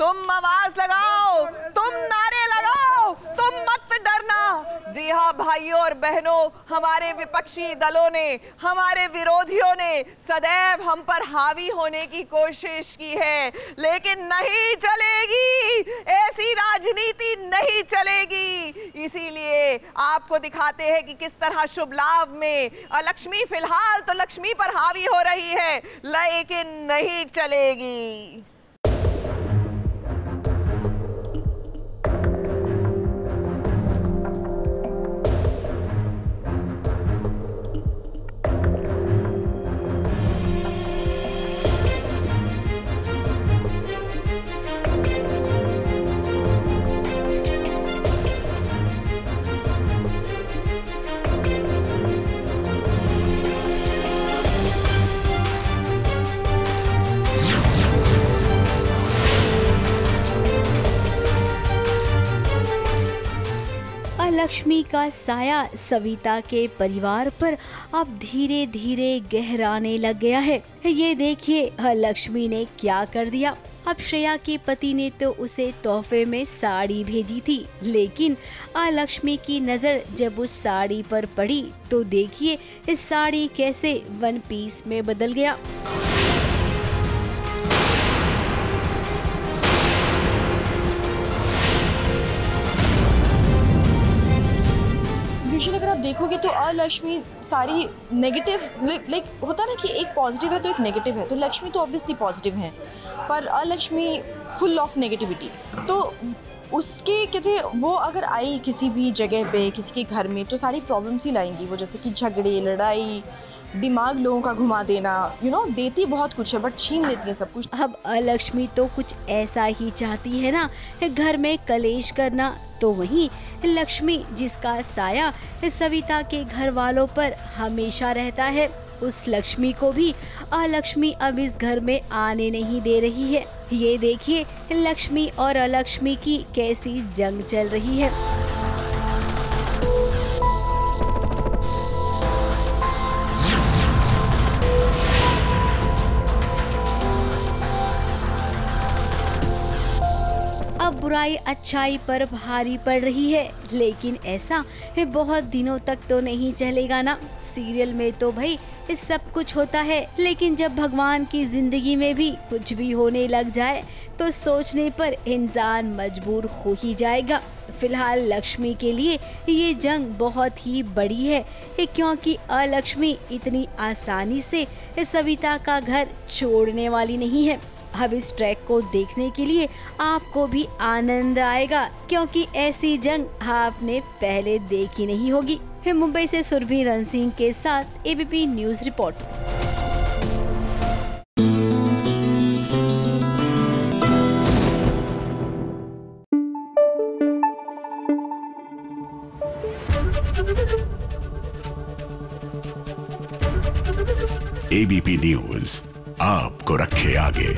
तुम आवाज़ लगाओ, तुम नारे लगाओ, तुम मत डरना। जी हाँ भाइयों और बहनों, हमारे विपक्षी दलों ने, हमारे विरोधियों ने सदैव हम पर हावी होने की कोशिश की है। लेकिन नहीं चलेगी, ऐसी राजनीति नहीं चलेगी। इसीलिए आपको दिखाते हैं कि किस तरह शुभ लाभ में लक्ष्मी फ़िलहाल तो लक्ष्मी पर हावी हो रही है, लेकिन नहीं चलेगी। लक्ष्मी का साया सविता के परिवार पर अब धीरे धीरे गहराने लग गया है। ये देखिए, लक्ष्मी ने क्या कर दिया। अब श्रेया के पति ने तो उसे तोहफे में साड़ी भेजी थी, लेकिन लक्ष्मी की नज़र जब उस साड़ी पर पड़ी तो देखिए, इस साड़ी कैसे वन पीस में बदल गया। यूजुअली अगर आप देखोगे तो अलक्ष्मी सारी नेगेटिव लाइक होता ना कि एक पॉजिटिव है तो एक नेगेटिव है तो लक्ष्मी तो ऑब्वियसली पॉजिटिव है। पर अलक्ष्मी फुल ऑफ़ नेगेटिविटी तो उसके कहते वो अगर आई किसी भी जगह पे किसी के घर में तो सारी प्रॉब्लम्स ही लाएँगी। वो जैसे कि झगड़े लड़ाई दिमाग लोगों का घुमा देना यू you नो know, देती बहुत कुछ है बट छीन लेती है सब कुछ। अब लक्ष्मी तो कुछ ऐसा ही चाहती है ना घर में कलेश करना तो वहीं। लक्ष्मी जिसका साया सविता के घर वालों पर हमेशा रहता है उस लक्ष्मी को भी अलक्ष्मी अब इस घर में आने नहीं दे रही है। ये देखिए, लक्ष्मी और अलक्ष्मी की कैसी जंग चल रही है। बुराई, अच्छाई पर भारी पड़ रही है। लेकिन ऐसा बहुत दिनों तक तो नहीं चलेगा ना। सीरियल में तो भाई, इस सब कुछ होता है। लेकिन जब भगवान की ज़िंदगी में भी कुछ भी होने लग जाए तो सोचने पर इंसान मजबूर हो ही जाएगा। फ़िलहाल लक्ष्मी के लिए ये जंग बहुत ही बड़ी है क्योंकि अलक्ष्मी इतनी आसानी से सविता का घर छोड़ने वाली नहीं है। अब इस ट्रैक को देखने के लिए आपको भी आनंद आएगा, क्योंकि ऐसी जंग आपने पहले देखी नहीं होगी। मुंबई से सुरभि रन सिंह के साथ ABP news report ABP news आपको रखे आगे।